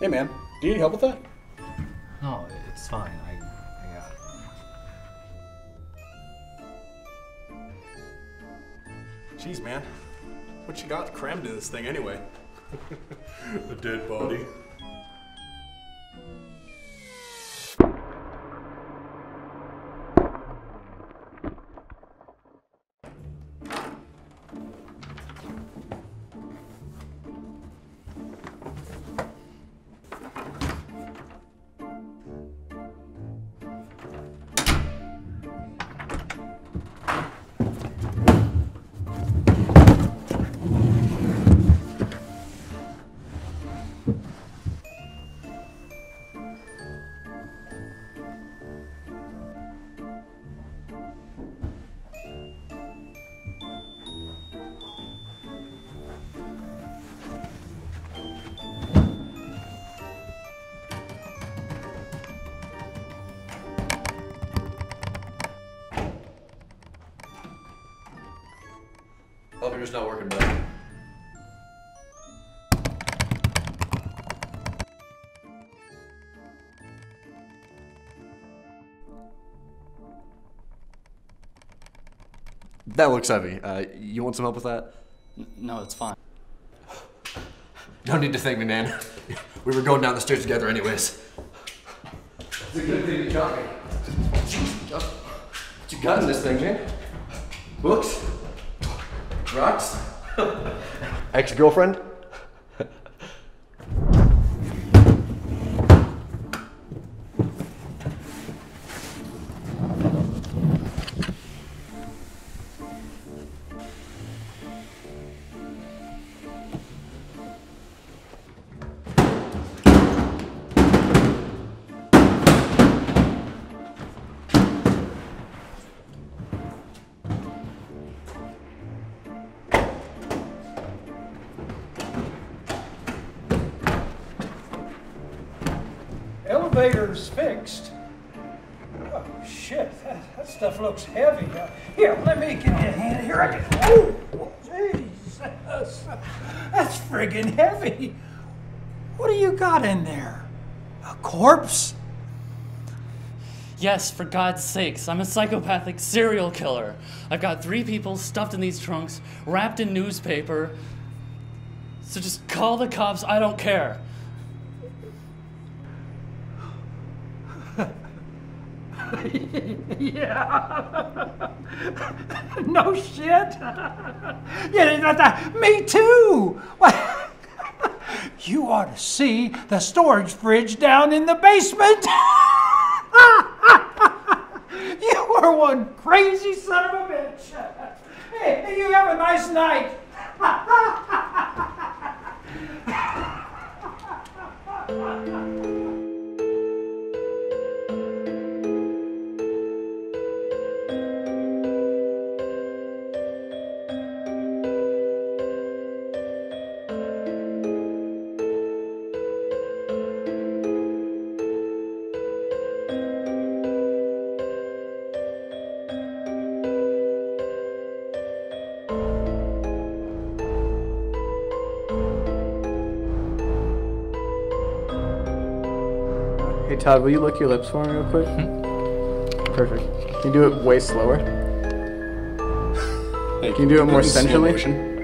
Hey man, do you need help with that? No, it's fine. I, I got it. Jeez, man. What you got crammed in this thing anyway? A dead body. Elevator's not working, bud. That looks heavy. Uh, you want some help with that? No, it's fine. Don't need to thank me, man. We were going down the stairs together anyways. It's a good thing you got me. What you got in this thing, man? Books? Rocks? Ex-girlfriend? Elevator's fixed. Oh, shit, that, that stuff looks heavy. Uh, here, let me give you a hand. Here, I can. Oh, Jesus. That's friggin' heavy. What do you got in there? A corpse? Yes, for God's sakes, I'm a psychopathic serial killer. I've got three people stuffed in these trunks, wrapped in newspaper. So just call the cops, I don't care. yeah. no shit. yeah, that- me too. You ought to see the storage fridge down in the basement. you are one crazy son of a bitch. Hey, you have a nice night. Hey Todd, will you lick your lips for me real quick? Perfect. Can you do it way slower? Hey, Can you do it more sensually?